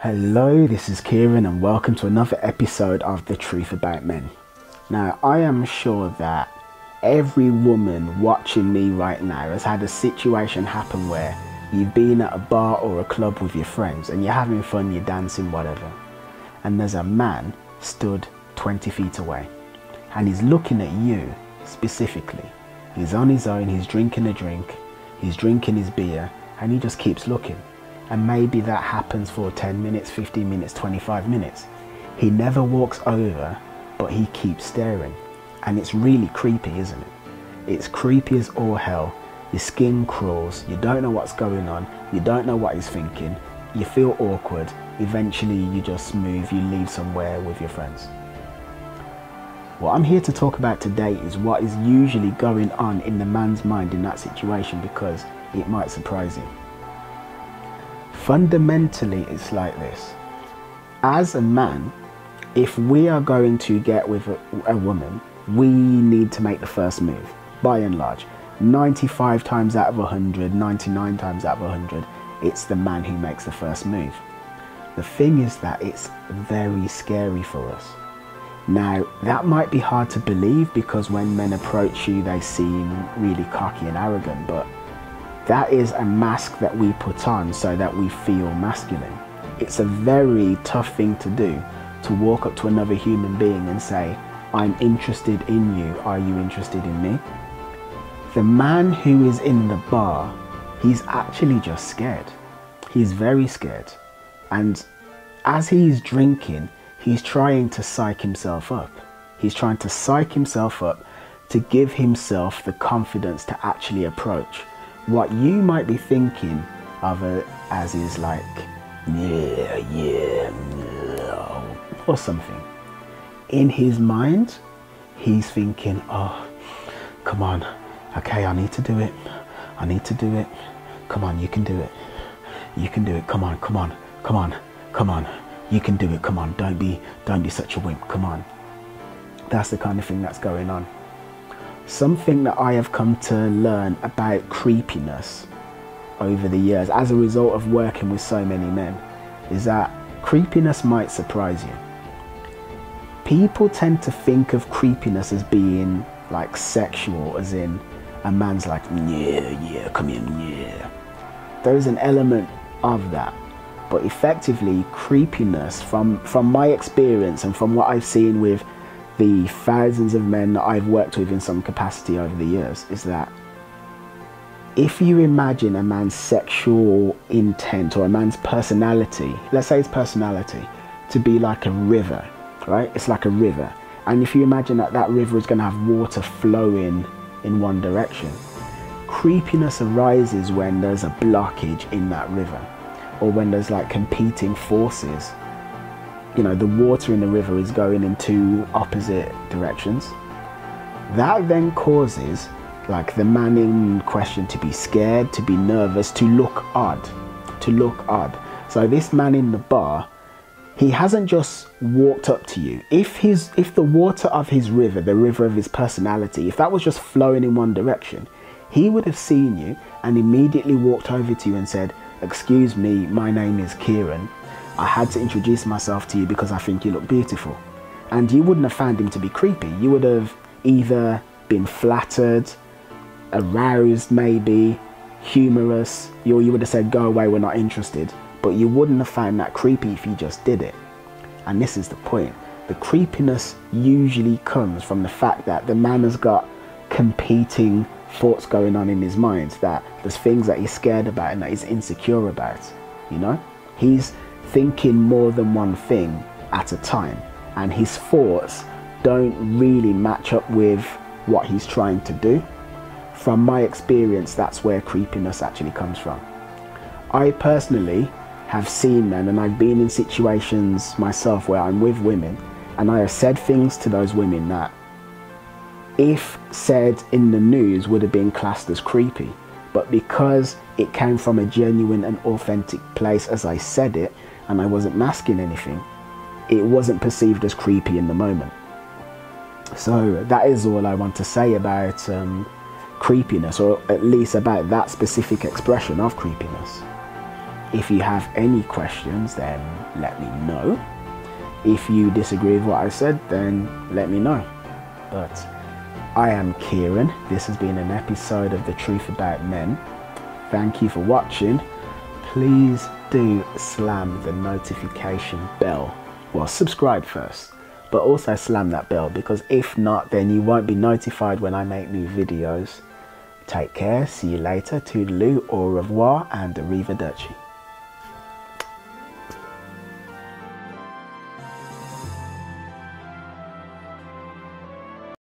Hello, this is Kieren, and welcome to another episode of The Truth About Men. Now, I am sure that every woman watching me right now has had a situation happen where you've been at a bar or a club with your friends and you're having fun, you're dancing, whatever, and there's a man stood 20 feet away and he's looking at you specifically. He's on his own, he's drinking a drink, he's drinking his beer, and he just keeps looking. And maybe that happens for 10 minutes, 15 minutes, 25 minutes. He never walks over, but he keeps staring. And it's really creepy, isn't it? It's creepy as all hell. Your skin crawls, you don't know what's going on, you don't know what he's thinking, you feel awkward, eventually you just move, you leave somewhere with your friends. What I'm here to talk about today is what is usually going on in the man's mind in that situation because it might surprise you. Fundamentally, it's like this. As a man, if we are going to get with a, a woman, we need to make the first move, by and large. 95 times out of 100, 99 times out of 100, it's the man who makes the first move. The thing is that it's very scary for us now, that might be hard to believe because when men approach you, they seem really cocky and arrogant, but that is a mask that we put on so that we feel masculine. It's a very tough thing to do to walk up to another human being and say, I'm interested in you, are you interested in me? The man who is in the bar, he's actually just scared. He's very scared. And as he's drinking, he's trying to psych himself up. He's trying to psych himself up to give himself the confidence to actually approach what you might be thinking of it as is like, yeah, yeah, or something. In his mind, he's thinking, oh, come on, okay, I need to do it. I need to do it. Come on, you can do it. You can do it. Come on, come on, come on, come on. You can do it. Come on. Don't be don't be such a wimp. Come on. That's the kind of thing that's going on. Something that I have come to learn about creepiness over the years as a result of working with so many men is that creepiness might surprise you. People tend to think of creepiness as being like sexual, as in a man's like, yeah, yeah, come here, yeah. There is an element of that but effectively creepiness from from my experience and from what I've seen with the thousands of men that I've worked with in some capacity over the years is that if you imagine a man's sexual intent or a man's personality, let's say his personality, to be like a river, right? It's like a river. And if you imagine that that river is going to have water flowing in one direction, creepiness arises when there's a blockage in that river or when there's like competing forces you know the water in the river is going in two opposite directions. That then causes like the man in question to be scared to be nervous to look odd to look odd. So this man in the bar he hasn't just walked up to you. If his if the water of his river the river of his personality if that was just flowing in one direction he would have seen you and immediately walked over to you and said Excuse me, my name is Kieren. I had to introduce myself to you because I think you look beautiful. And you wouldn't have found him to be creepy. You would have either been flattered, aroused, maybe, humorous, or you would have said, Go away, we're not interested. But you wouldn't have found that creepy if you just did it. And this is the point. The creepiness usually comes from the fact that the man has got competing thoughts going on in his mind that there's things that he's scared about and that he's insecure about you know he's thinking more than one thing at a time and his thoughts don't really match up with what he's trying to do from my experience that's where creepiness actually comes from i personally have seen men and i've been in situations myself where i'm with women and i have said things to those women that if said in the news would have been classed as creepy. But because it came from a genuine and authentic place as I said it, and I wasn't masking anything, it wasn't perceived as creepy in the moment. So that is all I want to say about um, creepiness, or at least about that specific expression of creepiness. If you have any questions, then let me know. If you disagree with what I said, then let me know. But I am Kieren. This has been an episode of The Truth About Men. Thank you for watching. Please do slam the notification bell. Well, subscribe first, but also slam that bell because if not, then you won't be notified when I make new videos. Take care, see you later, toodaloo, au revoir, and arrivederci.